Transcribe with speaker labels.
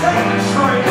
Speaker 1: Take.